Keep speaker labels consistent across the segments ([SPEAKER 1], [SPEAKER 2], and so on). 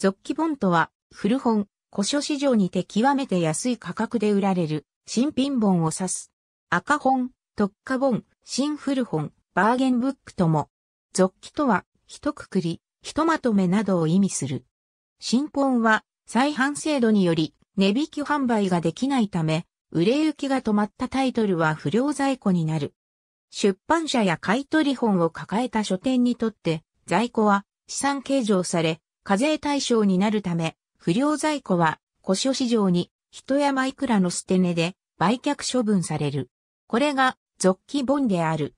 [SPEAKER 1] 続記本とは、古本、古書市場にて極めて安い価格で売られる、新品本を指す。赤本、特化本、新古本、バーゲンブックとも。続記とは、一括り、一まとめなどを意味する。新本は、再販制度により、値引き販売ができないため、売れ行きが止まったタイトルは不良在庫になる。出版社や買取本を抱えた書店にとって、在庫は資産計上され、課税対象になるため、不良在庫は古書市場に一山いくらの捨て値で売却処分される。これが続記本である。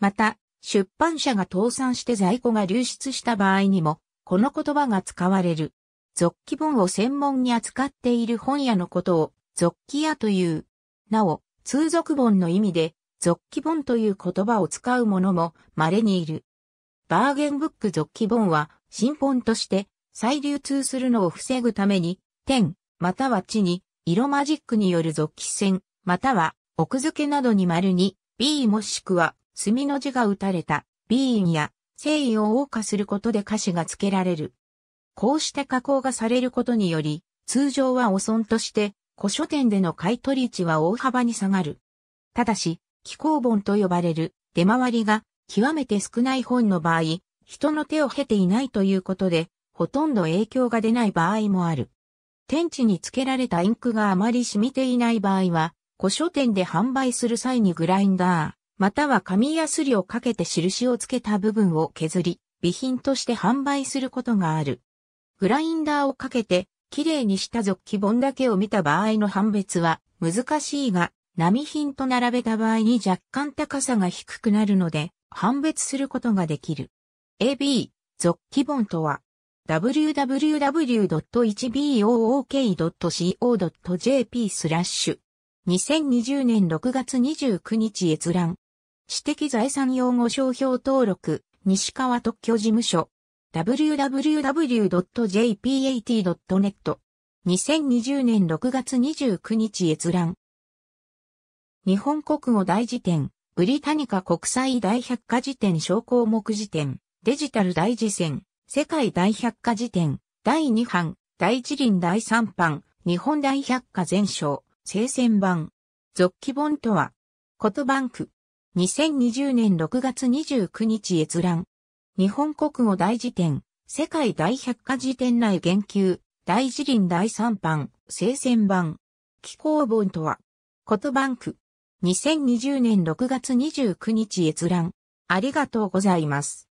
[SPEAKER 1] また、出版社が倒産して在庫が流出した場合にも、この言葉が使われる。続記本を専門に扱っている本屋のことを続記屋という。なお、通俗本の意味で続記本という言葉を使う者も稀にいる。バーゲンブック続記本は新本として再流通するのを防ぐために、点、または地に、色マジックによる続記線、または奥付けなどに丸に、B もしくは墨の字が打たれた B や誠意を謳歌することで歌詞が付けられる。こうして加工がされることにより、通常は汚損として、古書店での買取値は大幅に下がる。ただし、気候本と呼ばれる出回りが極めて少ない本の場合、人の手を経ていないということで、ほとんど影響が出ない場合もある。天地に付けられたインクがあまり染みていない場合は、古書店で販売する際にグラインダー、または紙やすりをかけて印をつけた部分を削り、備品として販売することがある。グラインダーをかけて、綺麗にした続記本だけを見た場合の判別は難しいが、並品と並べた場合に若干高さが低くなるので、判別することができる。AB、続記本とは、www.1book.co.jp スラッシュ。2020年6月29日閲覧。知的財産用語商標登録、西川特許事務所。www.jpat.net。2020年6月29日閲覧。日本国語大辞典、ブリタニカ国際大百科辞典小項目辞典、デジタル大辞典、世界大百科辞典、第2版、大辞林第3版、日本大百科全書、聖戦版。続記本とは、ことバンク。2020年6月29日閲覧。日本国語大辞典、世界大百科辞典内言及、大辞林第3版、聖戦版。気候本とは、ことバンク。2020年6月29日閲覧。ありがとうございます。